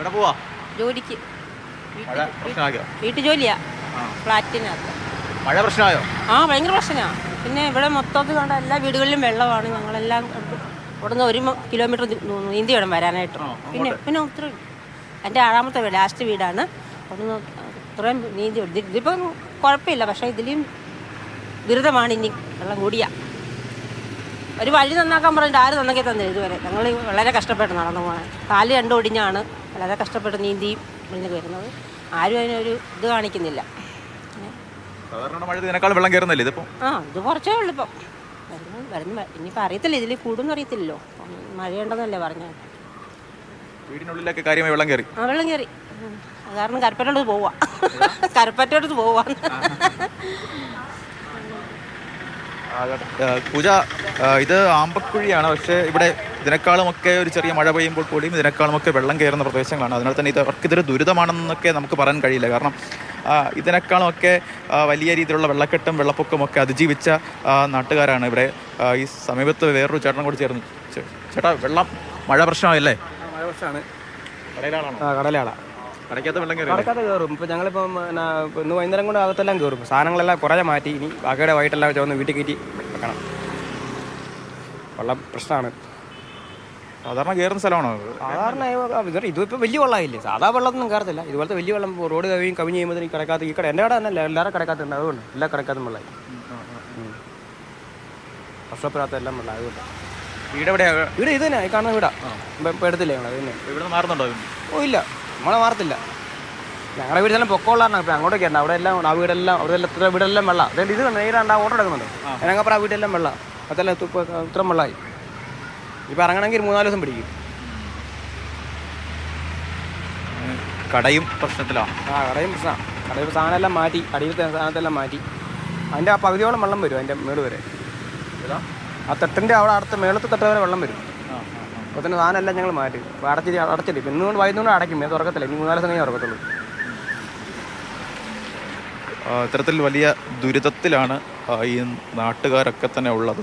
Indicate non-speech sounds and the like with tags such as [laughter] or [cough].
എവിടെ പോവാ? ജോലിക്ക്. മഴ പ്രശ്നമാക്കിയോ വീട്ടു ജോലിയാ. ഫ്ലാറ്റിനകത്ത്. മഴ പ്രശ്നമായോ? ആ ഭയങ്കര പ്രശ്നമാണ് പിന്നെ ഇവിടെ മൊത്തത്തിൽ കണ്ട എല്ലാ വീടുകളിലും വെള്ളമാണ്. ഞങ്ങളെല്ലാം ഇവിടുന്ന് ഒരു കിലോമീറ്റർ നീന്തി വേണം വരാനായിട്ട്. പിന്നെ പിന്നെ ഒത്തിരി എന്റെ ആറാമത്തെ വീട് ലാസ്റ്റ് വീടാണ്. അവിടുന്ന് ഇത്രയും നീന്തി ഇത് ഇതിപ്പം കുഴപ്പമില്ല. പക്ഷേ ഇതിലും ദുരിതമാണ് ഇനി വെള്ളം കൂടിയ. ഒരു വഴി നന്നാക്കാൻ പറഞ്ഞിട്ട് ആര് നന്നാക്കി തന്നെ ഇതുവരെ. ഞങ്ങൾ വളരെ കഷ്ടപ്പെട്ട് നടന്നു പോകണം കാൽ രണ്ടും ഒടിഞ്ഞാണ് വളരെ കഷ്ടപ്പെട്ട് നീന്തി മുന്നിൽ വരുന്നത്. ആരും അതിനൊരു ഇത് കാണിക്കുന്നില്ല. സാധാരണ മഴ ഇതിനേക്കാൾ വെള്ളം കയറുന്നില്ല ഇതിപ്പോ? ആ ഇത് കുറച്ചേ ഉള്ളൂ ഇപ്പം. വരുന്നു വരുന്നു ഇനിയിപ്പോൾ അറിയത്തില്ല ഇതിൽ കൂടുമെന്ന് അറിയത്തില്ലല്ലോ. മഴയുണ്ടെന്നല്ലേ പറഞ്ഞത്. വീടിനുള്ളിലൊക്കെ കാര്യമായി വെള്ളം കയറി. ആ വെള്ളം കയറി. കാരണം കരപ്പറ്റോട് പോവാ. [laughs] കരപ്പറ്റോട് പോവാ. പൂജ ഇത് ആമ്പക്കുഴിയാണ്. പക്ഷെ ഇവിടെ ഇതിനേക്കാളുമൊക്കെ ഒരു ചെറിയ മഴ പെയ്യുമ്പോൾ കൂടിയും ഇതിനേക്കാളുമൊക്കെ വെള്ളം കയറുന്ന പ്രദേശങ്ങളാണ്. അതിനാൽ തന്നെ ഇത് അവർക്ക് ഇതൊരു ദുരിതമാണെന്നൊക്കെ നമുക്ക് പറയാൻ കഴിയില്ല. കാരണം ഇതിനേക്കാളുമൊക്കെ വലിയ രീതിയിലുള്ള വെള്ളക്കെട്ടും വെള്ളപ്പൊക്കവും ഒക്കെ അതിജീവിച്ച നാട്ടുകാരാണ് ഇവിടെ. ഈ സമീപത്ത് വേറൊരു ചേട്ടനും കൂടി ചേർന്ന്. ചേട്ടാ വെള്ളം മഴ പ്രശ്നമായല്ലേ? മഴ കയറും. ഇപ്പം ഞങ്ങളിപ്പം ഇന്ന് വൈകുന്നേരം കൊണ്ട് അകത്തെല്ലാം കയറും. സാധനങ്ങളെല്ലാം കുറേ മാറ്റി ഇനി ബാക്കിയുടെ വൈകിട്ടെല്ലാം ചുവന്ന് വീട്ടിൽ കയറ്റി വെക്കണം. വെള്ളം പ്രശ്നമാണ്. സാധാരണ കയറുന്ന സ്ഥലമാണോ സാധാരണ ഇതിപ്പോ ഇതിപ്പോൾ വലിയ വെള്ളമായില്ലേ സാധാ വെള്ളമൊന്നും കയറത്തില്ല ഇതുപോലത്തെ വലിയ വെള്ളം റോഡ് കവിയും കവിഞ്ഞ് കഴിയുമ്പോൾ ഈ കിടക്കാത്ത ഈ കട എന്റെ കട തന്നെ എല്ലാവരും കടക്കകത്തുണ്ട് അതുകൊണ്ട് എല്ലാ കിടക്കാത്തും വെള്ളമായി. വർഷപ്പിനകത്ത് എല്ലാം വെള്ളം അതുകൊണ്ട്. വീട് ഇത് തന്നെ ഈ കാണുന്ന വീടാ. എടുത്തില്ലേ ഞങ്ങൾ അത് തന്നെ. ഇവിടെ മാറുന്നുണ്ടോ? ഓ ഇല്ല. നമ്മളെ മാറത്തില്ല. ഞങ്ങളുടെ വീട് തന്നെ പൊക്കമുള്ളതാണ്. ഇപ്പം അങ്ങോട്ടൊക്കെ ഉണ്ട്. അവിടെ എല്ലാം ആ വീടെല്ലാം അവിടെ എല്ലാം വീടെല്ലാം വെള്ളം. അതായത് ഇത് നേരാണ്ട് ആ ഓട്ടോ എടുക്കുന്നുണ്ട്. ഞങ്ങൾക്കപ്പുറം ആ വീടെല്ലാം വെള്ളം. അതെല്ലാം ഇത്ര വെള്ളമായി ഇപ്പം ഇറങ്ങണമെങ്കിൽ മൂന്നാൽ ദിവസം പിടിക്കും. കടയും പ്രശ്നത്തിലാണ് ആ കടയും പ്രശ്നമാണ് കടയിൽ സാധനം എല്ലാം മാറ്റി അടിയിലത്തെ സാധനത്തെല്ലാം മാറ്റി. അതിന്റെ ആ പകുതിയോളം വെള്ളം വരും അതിന്റെ മേൾ വരെ. ആ തട്ടിന്റെ അവിടെ അടുത്ത മേളത്തെ തട്ട് വരെ വെള്ളം വരും. അപ്പോൾ തന്നെ സാധനം എല്ലാം ഞങ്ങൾ മാറ്റി അടച്ചിട്ട് അടച്ചിട്ട് ഇപ്പം ഇന്നുകൊണ്ട് വൈകുന്നേരം അടയ്ക്കും. ഞാൻ തുറക്കത്തില്ല. ഇനി മൂന്നാൽ ദിവസം കഴിഞ്ഞ് തുറക്കത്തുള്ളൂ. ഇത്തരത്തിൽ വലിയ ദുരിതത്തിലാണ് ഈ നാട്ടുകാരൊക്കെ തന്നെ ഉള്ളത്.